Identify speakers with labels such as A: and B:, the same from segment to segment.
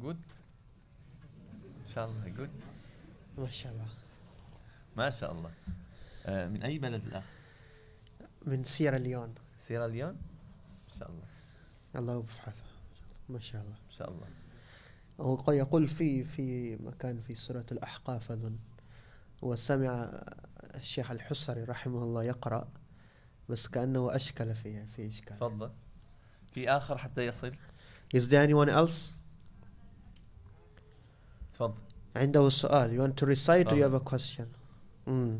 A: جود ان شاء الله جود
B: ما شاء الله.
A: ما شاء الله. آه، من أي بلد الأخ؟
B: من سيرا ليون.
A: سيراليون ان شاء الله.
B: الله يبحث ما شاء الله.
A: ان شاء الله.
B: هو يقول في في مكان في سورة الأحقاف أظن وسمع الشيخ الحسري رحمه الله يقرأ بس كأنه أشكل فيه في إشكال.
A: تفضل. في آخر حتى يصل.
B: Is there anyone else?
A: تفضل
B: عنده سؤال you want to recite or you have a
A: تفضل.
B: question مم.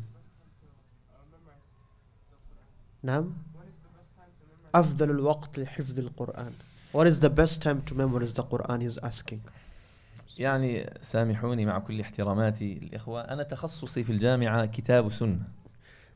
B: نعم أفضل الوقت لحفظ القرآن What is the best time to memorize the Quran he's asking
A: يعني سامحوني مع كل احتراماتي الاخوه انا تخصصي في الجامعه كتاب وسنه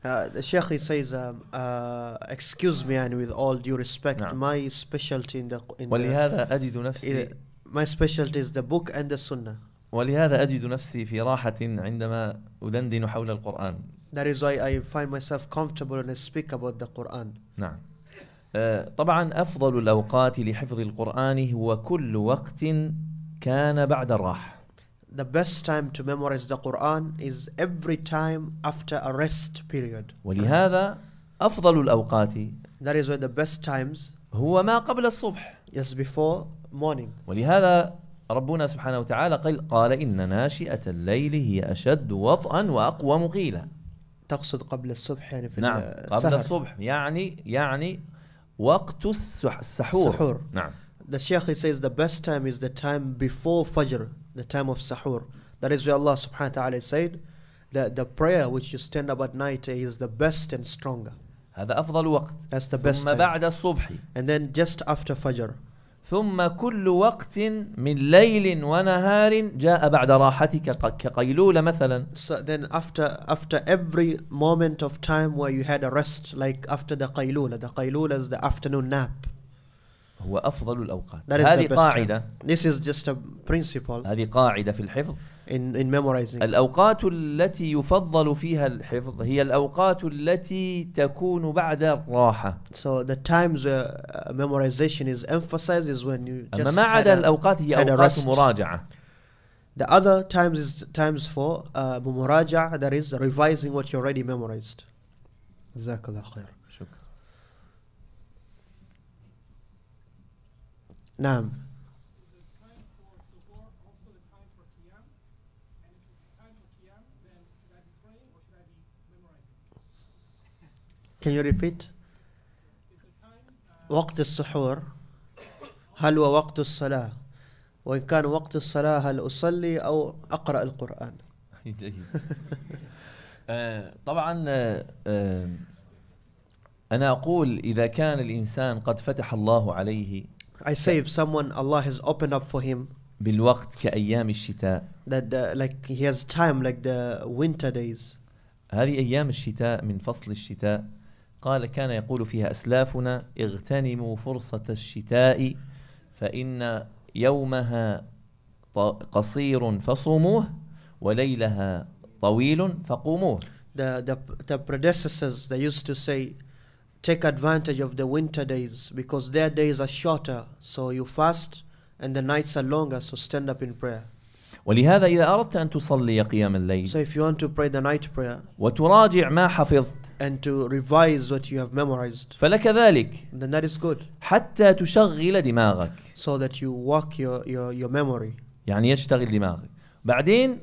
B: Uh, the Sheikh he says, um, uh, excuse me, and with all due respect,
A: نعم.
B: my specialty in the in the,
A: ولهذا اجد نفسي
B: my specialty is the book and the Sunnah.
A: ولهذا اجد نفسي في راحه عندما ادندن حول القران
B: That is why I find myself comfortable when I speak about the Quran.
A: نعم آه، طبعا افضل الاوقات لحفظ القران هو كل وقت كان بعد الراحه
B: The best time to memorize the Quran is every time after a rest period.
A: ولهذا افضل الاوقات
B: That is why the best times
A: هو ما قبل الصبح
B: is before morning.
A: ولهذا ربنا سبحانه وتعالى قال, قال إن ناشئة الليل هي أشد وطئا وأقوم قيلا
B: تقصد قبل الصبح يعني في
A: نعم
B: السهر.
A: قبل الصبح يعني يعني وقت السح السحور
B: السحور.
A: نعم
B: The Shaykh he says the best time is the time before Fajr, the time of Sahur. That is where Allah subhanahu wa ta'ala said that the prayer which you stand up at night is the best and stronger.
A: هذا أفضل وقت
B: That's the best
A: ثم
B: time.
A: بعد الصبح
B: And then just after Fajr.
A: ثم كل وقت من ليل ونهار جاء بعد راحتك كقيلولة مثلا
B: So then after after every moment of time where you had a rest, like after the qaylula, the qaylula is the afternoon nap.
A: هو أفضل الأوقات
B: That is the
A: هذه
B: best
A: قاعدة
B: time. This is just a principle
A: هذه قاعدة في الحفظ
B: in, in memorizing.
A: الأوقات التي يفضل فيها الحفظ هي الأوقات التي تكون بعد الراحة
B: So the times where uh, memorization is emphasized is when you
A: أما
B: just
A: ما عدا الأوقات هي أوقات. مراجعة
B: The other times is times for uh, muraja, that is revising what you already memorized. جزاك الله خير.
A: شكرا
B: نعم. Can you repeat? وقت السحور هل هو وقت الصلاة؟ وإن كان وقت الصلاة هل أصلي أو أقرأ القرآن؟
A: جيد آه، طبعا آه، آه، أنا أقول إذا كان الإنسان قد فتح الله عليه
B: I say if someone Allah has opened up for him
A: بالوقت كأيام الشتاء
B: that uh, like he has time like the winter days
A: هذه أيام الشتاء من فصل الشتاء قال كان يقول فيها أسلافنا اغتنموا فرصة الشتاء فإن يومها قصير فصوموه وليلها طويل فقوموه
B: the, the the predecessors they used to say take advantage of the winter days because their days are shorter so you fast and the nights are longer so stand up in prayer
A: ولهذا إذا أردت أن تصلي قيام الليل
B: so if you want to pray the night prayer
A: وتراجع ما حفظت
B: and to revise what you have memorized
A: فلك ذلك
B: then that is good
A: حتى تشغل دماغك
B: so that you work your your, your memory
A: يعني يشتغل دماغك بعدين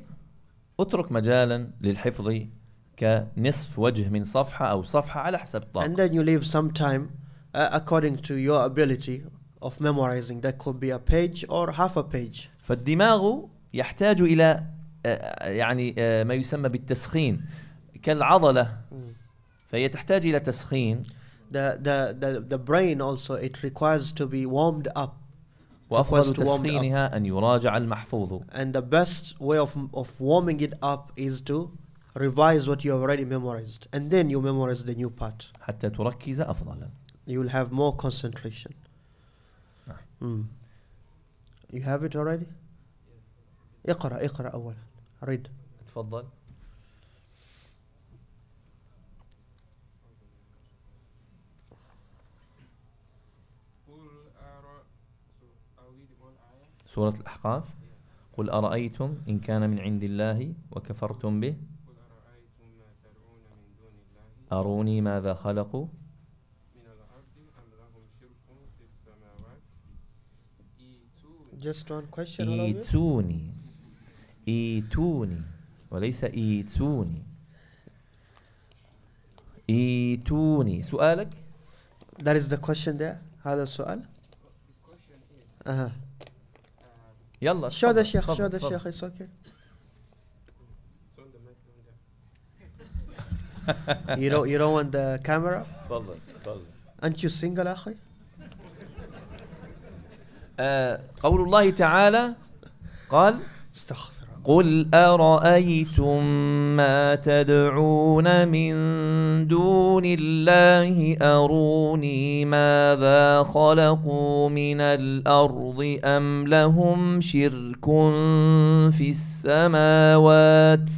A: اترك مجالا للحفظ كنصف وجه من صفحة أو صفحة على حسب
B: and
A: الطاقة
B: then you leave some time uh, according to your ability of memorizing that could be a page or half a page
A: فالدماغ يحتاج إلى آه، يعني آه، ما يسمى بالتسخين كالعضلة فهي تحتاج إلى تسخين
B: the, the, the, the brain also it requires to be warmed up
A: وأفضل
B: requires to warm up.
A: تسخينها أن يراجع المحفوظ
B: and the best way of, of warming it up is to revise what you have already memorized and then you memorize the new part
A: حتى تركز أفضل
B: you will have more concentration
A: نعم.
B: mm. you have it already اقرأ اقرأ أولا read
A: تفضل سورة الأحقاف. قل أرأيتم إن كان من عند الله وكفرتم به؟ أروني ماذا خلقوا؟
C: من الأرض أم لهم شرك في السماوات إيتوني.
B: Just one question.
A: إيتوني. إيتوني وليس إيتوني. إيتوني. سؤالك؟
B: That is the question there. هذا السؤال. أها
A: يلا
B: شو
A: تفضل،
B: ذا الشيخ؟ شو ذا
A: تفضل.
B: الشيخ؟
C: Microphone there.
B: you don't you don't want the camera?
A: تفضل تفضل.
B: أنت you single أخي?
A: آه قول الله تعالى قال
B: استغفر.
A: قل أرأيتم ما تدعون من دون الله أروني ماذا خلقوا من الأرض أم لهم شرك في السماوات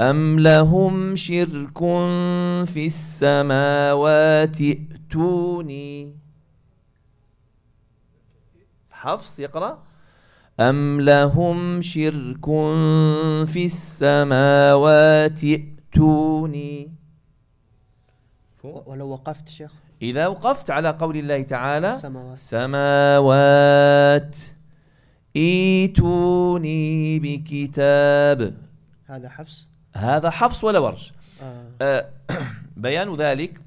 A: أم لهم شرك في السماوات ائتوني. حفص يقرأ. أم لهم شرك في السماوات ائتوني.
B: ولو وقفت شيخ.
A: إذا وقفت على قول الله تعالى
B: السماوات.
A: سماوات ايتوني بكتاب.
B: هذا حفص؟
A: هذا حفص ولا ورش؟
B: آه.
A: آه، بيان ذلك.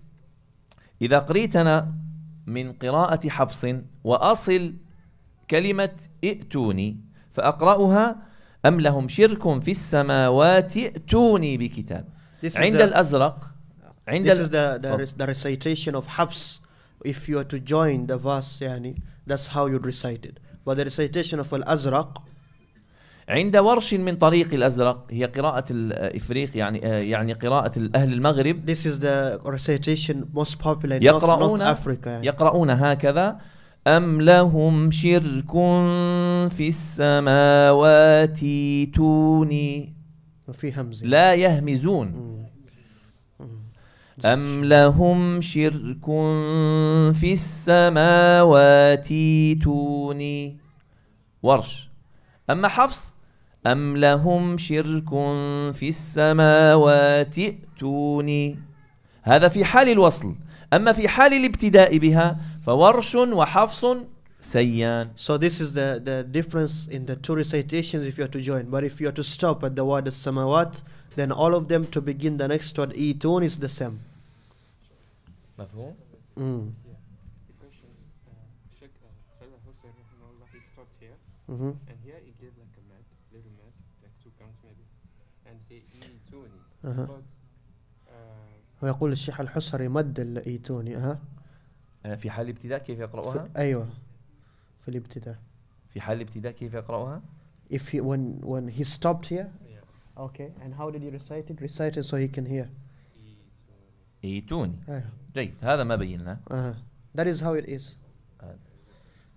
A: إذا قريتنا من قراءة حفص وأصل كلمة ائتوني فأقرأها أم لهم شرك في السماوات ائتوني بكتاب عند
B: the-
A: الأزرق عند
B: This is the the, the recitation of Hafs. If you are to join the verse, يعني, that's how you'd recite it. But the recitation of Al-Azraq,
A: عند ورش من طريق الأزرق هي قراءة الإفريق يعني آه، يعني قراءة أهل المغرب
B: this is the recitation most popular in North, North Africa. يعني.
A: يقرؤون هكذا أم لهم شرك في السماوات توني
B: وفي همزة.
A: لا يهمزون.
B: مم.
A: أم لهم شرك في السماوات توني ورش. أما حفص؟ أم لهم شرك في السماوات ائتوني هذا في حال الوصل. أما في حال الابتداء بها فورش وحفص سيان
B: So this is the, the difference in the two recitations if you are to join. But if you are to stop at the word as-samawat, then all of them to begin the next word itun is the same.
A: مفهوم؟
B: Mm.
C: The question, uh, Sheikh uh, Khalil Hussein, rahimahullah, he stopped here,
B: Mhm.
C: and here he gave like a map, little map, like two counts maybe, and say إيتوني.
B: أها.
C: But uh,
B: ويقول الشيخ الحسري مد الإيتوني
A: آه، في حال الابتداء كيف يقرأها؟
B: في أيوة في الابتداء
A: في حال الابتداء كيف يقرأها؟
B: if he when when he stopped here
C: yeah,
B: okay and how did you recite it recite it so he can hear
C: إيتوني.
A: ايتوني
B: أيوة.
A: جيد هذا ما بيناه
B: أها. that is how it is
A: هذا.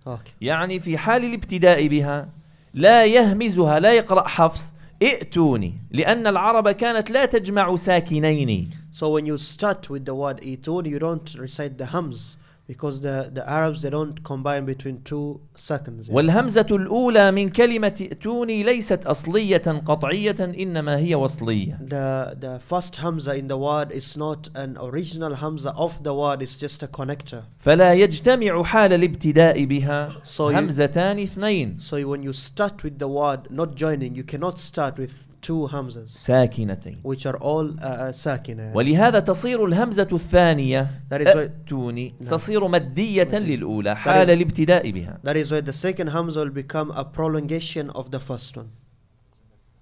B: okay
A: يعني في حال الابتداء بها لا يهمزها لا يقرأ حفص ائتوني لأن العرب كانت لا تجمع ساكنين
B: so when you start with the word itun you don't recite the hums because the the Arabs they don't combine between two seconds
A: والهمزة الأولى من كلمة ائتوني ليست أصلية قطعية إنما هي وصلية
B: the the first hamza in the word is not an original hamza of the word it's just a connector
A: فلا يجتمع حال الابتداء بها
B: So you-
A: همزتان اثنين
B: so when you start with the word not joining you cannot start with two hamzas
A: ساكنتين
B: which are all uh, uh, sakina
A: ولهذا تصير الهمزة الثانية
B: That is why-
A: ائتوني
B: نعم.
A: تصير مدية للأولى حال الابتداء بها
B: That is why the second hamza will become a prolongation of the first one.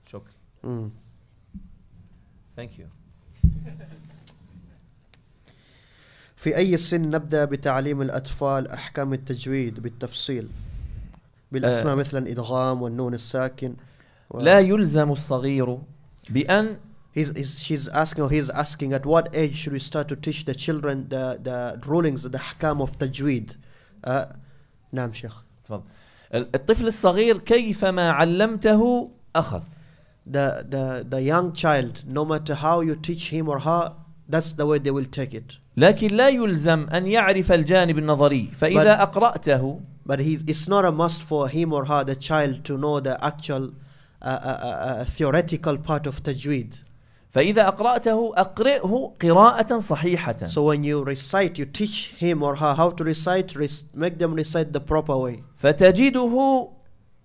A: شكرا
B: Mm.
A: Thank you.
B: في أي سن نبدأ بتعليم الأطفال أحكام التجويد بالتفصيل بالأسماء
A: آه.
B: مثلا إدغام والنون الساكن و...
A: لا يلزم الصغير بأن
B: He's, he's, she's asking or he's asking at what age should we start to teach the children the, the rulings the أحكام of تجويد uh, نعم شيخ
A: تفضل الطفل الصغير كيفما علمته أخذ
B: the, the, the young child no matter how you teach him or her that's the way they will take it
A: لكن لا يلزم أن يعرف الجانب النظري فإذا
B: But-
A: أقرأته
B: but he, it's not a must for him or her, the child, to know the actual uh, uh, uh, uh, theoretical part of tajweed.
A: فإذا أقرأته أقرئه قراءة صحيحة
B: So when you recite, you teach him or her how to recite, rec- make them recite the proper way.
A: فتجده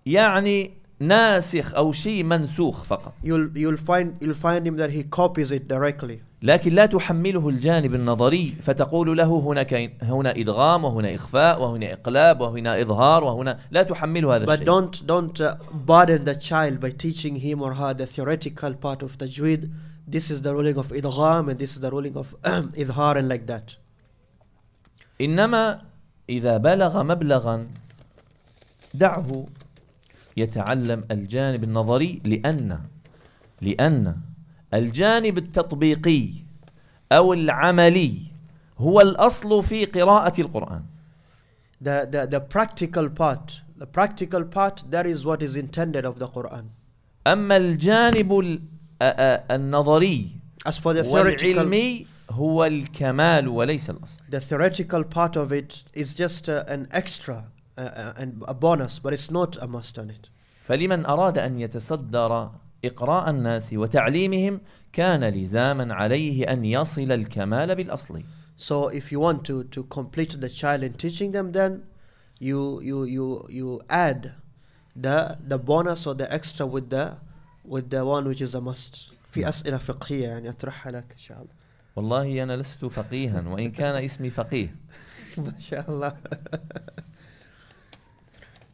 A: يعني ناسخ أو شيء منسوخ فقط
B: You'll you'll find you'll find him that he copies it directly.
A: لكن لا تحمله الجانب النظري فتقول له هنا كين هنا إدغام وهنا إخفاء وهنا إقلاب وهنا إظهار وهنا لا تحمله هذا
B: But
A: الشيء
B: don't don't uh, burden the child by teaching him or her the theoretical part of tajweed. This is the ruling of idgham and this is the ruling of idhar and like that.
A: إنما إذا بلغ مبلغا دعه يتعلم الجانب النظري لأن لأن الجانب التطبيقي أو العملي هو الأصل في قراءة القرآن
B: The, the the practical part, the practical part, that is what is intended of the Quran.
A: أما الجانب النظري
B: As for the theoretical,
A: والعلمي هو الكمال وليس الأصل
B: the theoretical part of it is just uh, an extra uh, uh, and a bonus, but it's not a must on it.
A: فلمن أراد أن يتصدر إقراء الناس وتعليمهم كان لزاما عليه أن يصل الكمال بالأصل
B: So if you want to to complete the child in teaching them, then you you you you add the the bonus or the extra with the with the one which is a must. في أسئلة فقهية يعني أطرحها لك إن شاء الله.
A: والله أنا لست فقيها وإن كان اسمي فقيه
B: ما شاء الله.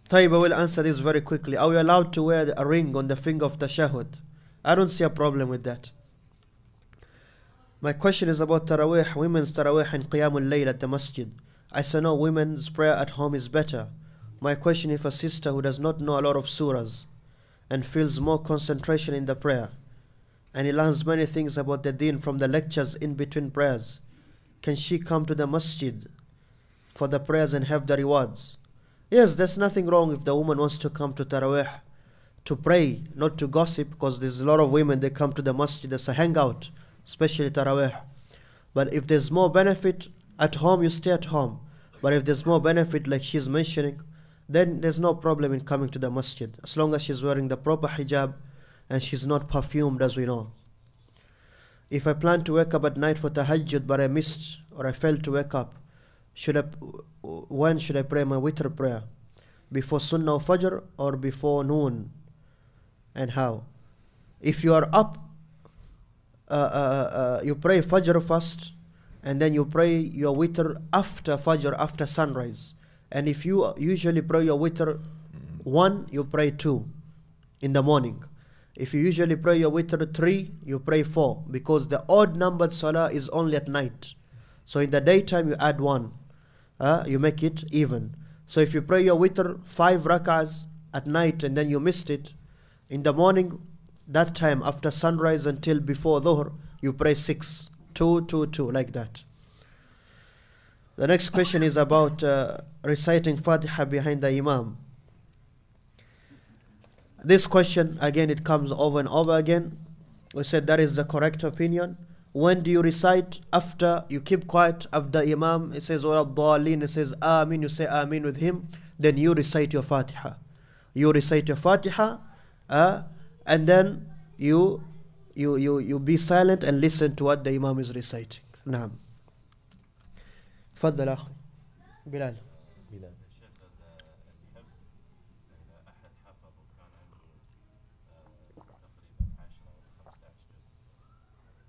B: طيب I will answer this very quickly. Are we allowed to wear a ring on the finger of tashahud? I don't see a problem with that. My question is about Taraweeh, women's Taraweeh and Qiyamul Layl at the masjid. I say no, women's prayer at home is better. My question if a sister who does not know a lot of surahs and feels more concentration in the prayer and he learns many things about the deen from the lectures in between prayers, can she come to the masjid for the prayers and have the rewards? Yes, there's nothing wrong if the woman wants to come to Taraweeh to pray, not to gossip, because there's a lot of women they come to the masjid as a hangout, especially Taraweeh. But if there's more benefit at home, you stay at home. But if there's more benefit, like she's mentioning, then there's no problem in coming to the masjid as long as she's wearing the proper hijab and she's not perfumed, as we know. If I plan to wake up at night for tahajjud but I missed or I failed to wake up, should I, when should I pray my witr prayer? Before sunnah or fajr or before noon? And how? If you are up, uh, uh, uh, you pray fajr first and then you pray your witr after fajr, after sunrise. And if you usually pray your witr one, you pray two in the morning. If you usually pray your witr three, you pray four because the odd numbered salah is only at night. So in the daytime you add one, uh, you make it even. So if you pray your witr five rak'ahs at night and then you missed it, in the morning, that time after sunrise until before dhuhr, you pray six, two, two, two, like that. The next question is about uh, reciting Fatiha behind the Imam. This question, again, it comes over and over again. We said that is the correct opinion. When do you recite? After you keep quiet, after Imam, it says, Wala dhalin, it says, Amin, you say Amin with him, then you recite your Fatiha. You recite your Fatiha, uh, and then you, you, you, you be silent and listen to what the Imam is reciting. Naam. تفضل أخي بلال.
D: الشيخ ال- الحفظ إذا أحد حفظ وكان عنده آه، تقريبا 10 أو 15 جزء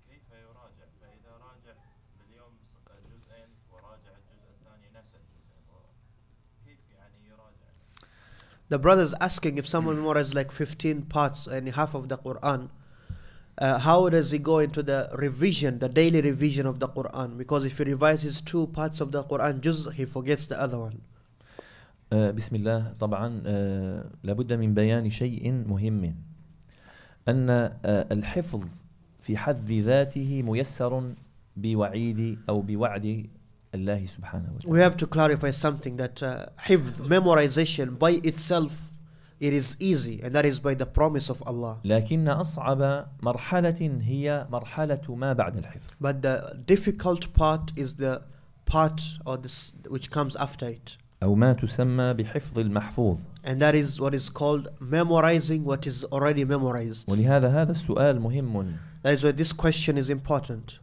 D: كيف يراجع؟ فإذا راجع باليوم س- جزئين وراجع الجزء الثاني نسى الجزئين و- كيف يعني يراجع؟
B: The brother is asking if someone memorizes like 15 parts and half of the Quran, uh, how does he go into the revision, the daily revision of the Quran? Because if he revises two parts of the Quran, juz, he forgets the other one.
A: آه، بسم الله طبعا آه، لابد من بيان شيء مهم أن آه، الحفظ في حد ذاته ميسر بوعيد أو بوعد الله سبحانه
B: We
A: وتعالى
B: have to clarify something that uh, hifz, memorization by itself, it is easy, and that is by the promise of Allah.
A: لكن أصعب مرحلة هي مرحلة ما بعد الحفظ
B: But the difficult part is the part or this which comes after it.
A: أو ما تسمى بحفظ المحفوظ
B: And that is what is called memorizing what is already memorized.
A: ولهذا هذا السؤال مهم
B: That is why this question is important.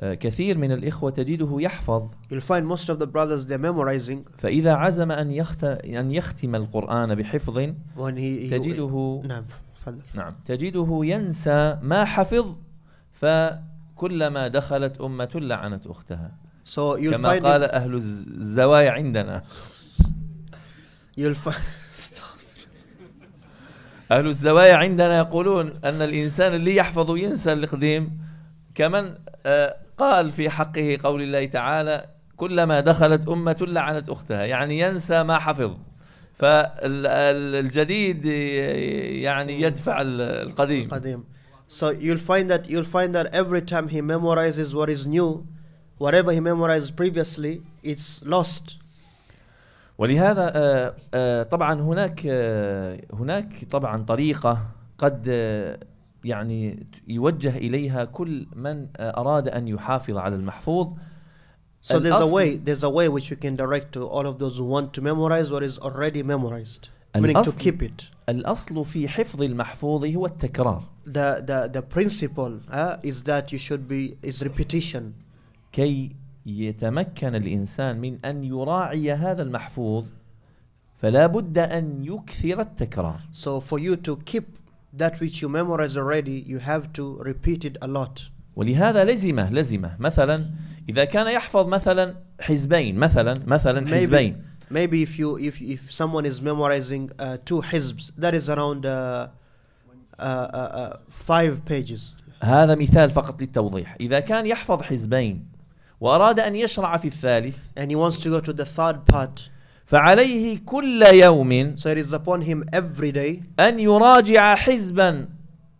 A: آه، كثير من الإخوة تجده يحفظ.
B: You'll find most of the brothers they're memorizing.
A: فإذا عزم أن يخت... أن يختم القرآن بحفظ
B: when he, he
A: تجده
B: نعم تفضل.
A: نعم تجده ينسى ما حفظ فكلما دخلت أمة لعنت أختها.
B: So you'll
A: كما
B: find
A: قال
B: him,
A: أهل الز- الزوايا عندنا.
B: You'll find
A: أهل الزوايا عندنا يقولون أن الإنسان اللي يحفظ وينسى القديم كمن آه، قال في حقه قول الله تعالى كلما دخلت أمة لعنت أختها يعني ينسى ما حفظ فالجديد يعني يدفع ال- القديم
B: Qadim. So you'll find that you'll find that every time he memorizes what is new, whatever he memorized previously, it's lost.
A: ولهذا آه، آه، طبعا هناك آه، هناك طبعا طريقة قد يعني يوجه إليها كل من آه، أراد أن يحافظ على المحفوظ
B: So there's a way there's a way which you can direct to all of those who want to memorize what is already memorized, meaning to keep it.
A: الأصل في حفظ المحفوظ هو التكرار
B: The the the principle uh, is that you should be is repetition.
A: كي يتمكن الإنسان من أن يراعي هذا المحفوظ فلا بد أن يكثر التكرار
B: So for you to keep that which you memorized already, you have to repeat it a lot.
A: ولهذا لزمه لزمه مثلا إذا كان يحفظ مثلا حزبين مثلا مثلا
B: Maybe
A: حزبين
B: maybe if you if if someone is memorizing uh, two hizbs, that is around uh, uh, uh, uh, five pages.
A: هذا مثال فقط للتوضيح إذا كان يحفظ حزبين وأراد أن يشرع في الثالث
B: And he wants to go to the third part.
A: فعليه كل يوم
B: So it is upon him every day.
A: أن يراجع حزبا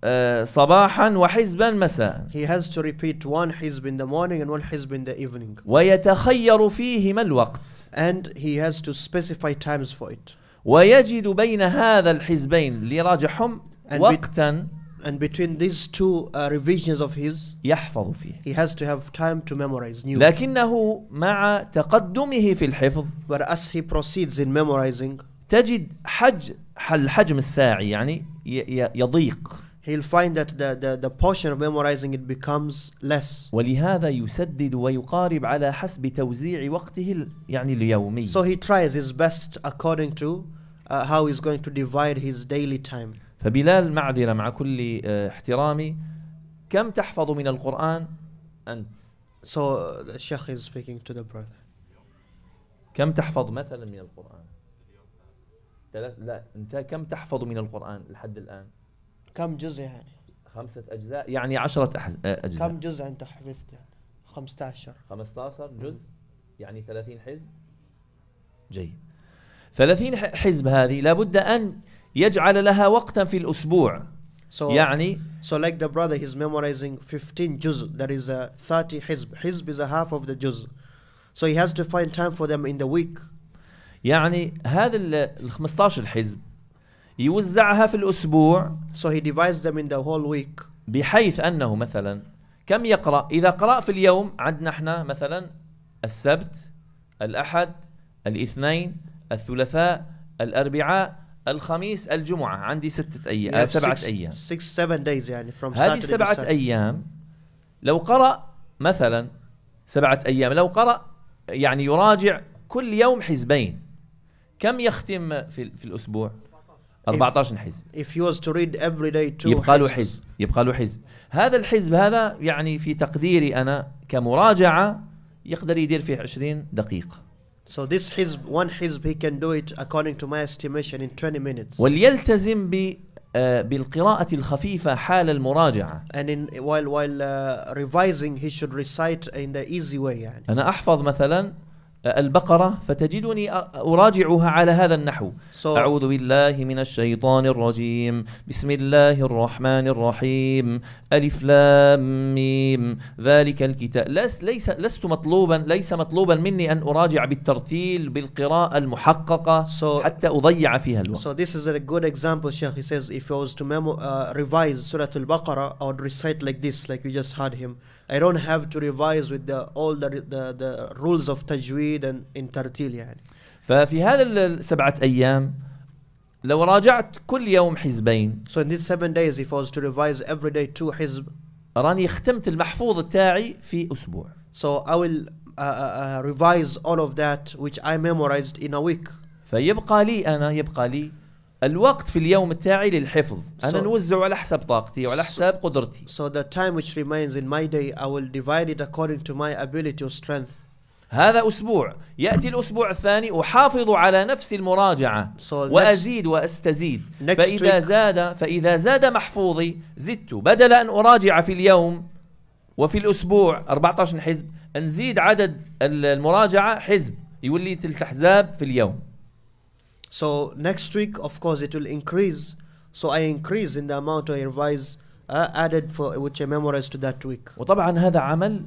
A: آه، صباحا وحزبا مساء
B: He has to repeat one hizb in the morning and one hizb in the evening.
A: ويتخير فيهما الوقت
B: And he has to specify times for it.
A: ويجد بين هذا الحزبين اللي راجعهم
B: And be-
A: وقتا
B: And between these two uh, revisions of his,
A: يحفظ فيه
B: he has to have time to memorize new.
A: لكنه مع تقدمه في الحفظ
B: But as he proceeds in memorizing,
A: تجد حج الحجم الساعي يعني ي- ي- يضيق
B: he'll find that the, the, the portion of memorizing it becomes less.
A: ولهذا يسدد ويقارب على حسب توزيع وقته ال- يعني اليومي
B: So he tries his best according to uh, how he's going to divide his daily time.
A: فبلال معذرة مع كل آه، احترامي. كم تحفظ من القرآن؟ أنت.
B: So the Sheikh is speaking to the brother.
A: كم تحفظ مثلا من القرآن؟ ثلاث لا أنت كم تحفظ من القرآن لحد الآن؟
B: كم جزء يعني؟
A: خمسة أجزاء يعني عشرة أحز- آه، أجزاء.
B: كم جزء أنت حفظت يعني؟ 15
A: 15 جزء يعني 30 حزب؟ جيد. 30 ح- حزب هذه لابد أن يجعل لها وقتا في الأسبوع
B: So
A: يعني
B: so like the brother he's memorizing 15 juz that is a 30 hizb. Hizb is a half of the juz. So he has to find time for them in the week.
A: يعني هذا ال ال 15 حزب يوزعها في الأسبوع
B: So he divides them in the whole week.
A: بحيث أنه مثلا كم يقرأ إذا قرأ في اليوم عندنا إحنا مثلا السبت الأحد الإثنين الثلاثاء الأربعاء الخميس الجمعة. عندي ستة
B: You
A: أيام
B: have
A: سبعة
B: six,
A: أيام.
B: six, seven days يعني from
A: هذه
B: Saturday.
A: أيام. لو قرأ مثلا سبعة أيام لو قرأ يعني يراجع كل يوم حزبين. كم يختم في, في الأسبوع؟ 14 حزب.
B: If he was to read every day two
A: يبقى له حزب. يبقى له حزب. هذا الحزب هذا يعني في تقديري أنا كمراجعة يقدر يدير فيه 20 دقيقة.
B: So this hizb, one hizb, he can do it according to my estimation in 20 minutes.
A: وليلتزم ب آه، بالقراءة الخفيفة حال المراجعة
B: And in while while uh, revising, he should recite in the easy way. يعني.
A: أنا أحفظ مثلا آه، البقرة فتجدني أراجعها على هذا النحو.
B: So
A: أعوذ بالله من الشيطان الرجيم. بسم الله الرحمن الرحيم. ألف لام ميم. ذلك الكتاب. لس ليس لست مطلوبا ليس مطلوبا مني أن أراجع بالترتيل بالقراءة المحققة
B: So-
A: حتى أضيع فيها الوقت.
B: So this is a good example, Sheikh. He says, if I was to memo, uh, revise Surah Al-Baqarah, I would recite like this, like you just heard him. I don't have to revise with the all the the, the rules of tajweed and in tartil يعني.
A: ففي هذا السبعة أيام لو راجعت كل يوم حزبين
B: So in these seven days, if I was to revise every day two hizb,
A: راني ختمت المحفوظ تاعي في أسبوع
B: so I will uh, uh, uh, revise all of that which I memorized in a week.
A: فيبقى لي أنا يبقى لي الوقت في اليوم تاعي للحفظ. أنا
B: So-
A: نوزعه على حسب طاقتي وعلى حسب قدرتي.
B: So the time which remains in my day, I will divide it according to my ability or strength.
A: هذا أسبوع. يأتي الأسبوع الثاني أحافظ على نفس المراجعة
B: So
A: وأزيد وأستزيد. فإذا زاد فإذا زاد محفوظي زدت. بدل أن أراجع في اليوم وفي الأسبوع 14 حزب نزيد عدد ال- المراجعة حزب. يولي تلت أحزاب في اليوم.
B: so next week, of course, it will increase. So I increase in the amount I revise uh, added for which I memorized to that week.
A: وطبعا هذا عمل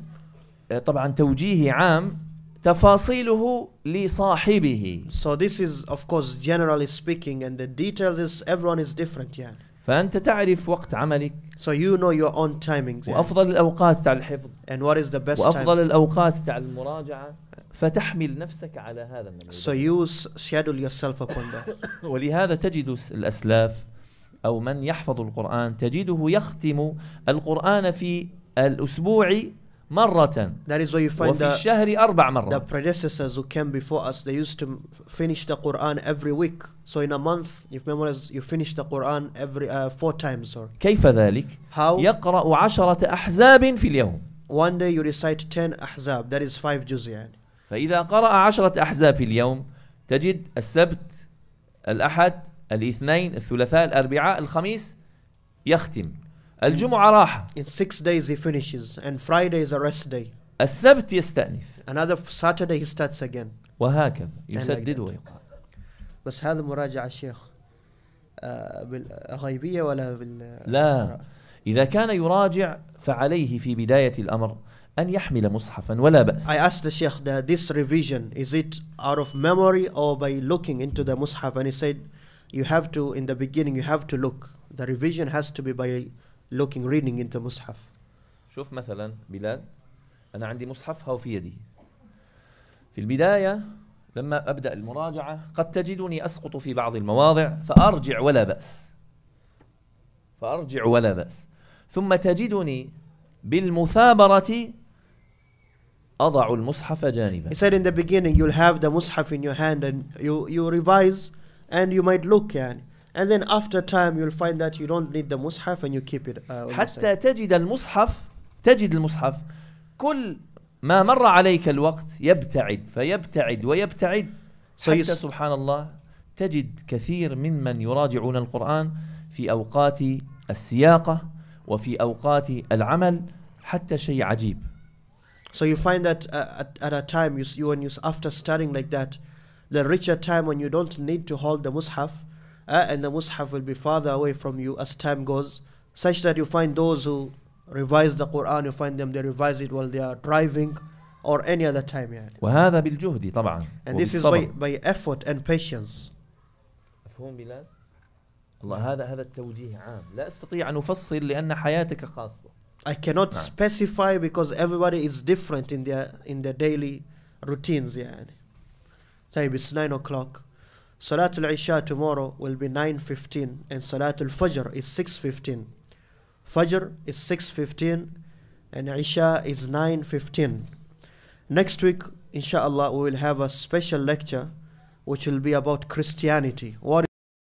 A: آه، طبعا توجيهي عام تفاصيله لصاحبه
B: So this is, of course, generally speaking, and the details is everyone is different, yeah.
A: فأنت تعرف وقت عملك
B: So you know your own timings, yeah.
A: وأفضل الأوقات تاع الحفظ
B: and what is the best time.
A: وأفضل الأوقات تاع المراجعة فتحمل نفسك على هذا النموذج
B: So you schedule yourself upon that.
A: ولهذا تجد الأسلاف أو من يحفظ القرآن تجده يختم القرآن في الأسبوع مرة
B: That is why you find
A: وفي
B: the,
A: الشهر أربع
B: the
A: مرات
B: predecessors who came before us, they used to finish the Quran every week. So in a month, if memorize, you finish the Quran every uh, four times. Or
A: كيف ذلك؟
B: how?
A: يقرأ عشرة أحزاب في اليوم
B: One day you recite 10 ahzab, that is 5 juz يعني.
A: فإذا قرأ عشرة أحزاب في اليوم تجد السبت الأحد الاثنين الثلاثاء الأربعاء الخميس يختم الجمعة راحة
B: In 6 days he finishes, and Friday is a rest day.
A: السبت يستأنف
B: Another Saturday he starts again.
A: وهكذا يسدد. ويقرأ
B: بس هذا مراجعة شيخ آه، بالغيبية ولا بال
A: لا إذا كان يراجع فعليه في بداية الأمر أن يحمل مصحفا ولا بأس
B: I asked the Sheikh that this revision is it out of memory or by looking into the mushaf and he said you have to in the beginning you have to look the revision has to be by looking reading into mushaf.
A: شوف مثلا بلال أنا عندي مصحف هو في يدي. في البداية لما أبدأ المراجعة قد تجدني أسقط في بعض المواضع فأرجع ولا بأس. فأرجع ولا بأس. ثم تجدني بالمثابرة أضع المصحف جانبا.
B: He said in the beginning you'll have the mushaf in your hand and you you revise and you might look يعني. and then after time you'll find that you don't need the mushaf and you keep it uh, on the
A: حتى
B: side.
A: تجد المصحف تجد المصحف كل ما مر عليك الوقت يبتعد فيبتعد ويبتعد
B: So you
A: حتى
B: s-
A: سبحان الله تجد كثير ممن يراجعون القرآن في أوقات السياقة وفي أوقات العمل حتى شيء عجيب
B: So you find that uh, at, at a time you, s- you when you s- after studying like that, the richer time when you don't need to hold the mushaf, uh, and the mushaf will be farther away from you as time goes, such that you find those who revise the Quran, you find them they revise it while they are driving, or any other time. Yeah.
A: وهذا بالجهد طبعا
B: And this is by,
A: وبالصبر.
B: by effort and patience.
A: مفهوم بلال؟ الله هذا هذا التوجيه عام لا استطيع أن أفصل لأن حياتك خاصة
B: I cannot
A: نعم.
B: specify because everybody is different in their in their daily routines يعني. طيب it's 9 o'clock. Salatul Isha tomorrow will be 9.15 and Salatul Fajr is 6.15. Fajr is 6.15 and Isha is 9.15. Next week, inshallah, we will have a special lecture which will be about Christianity. What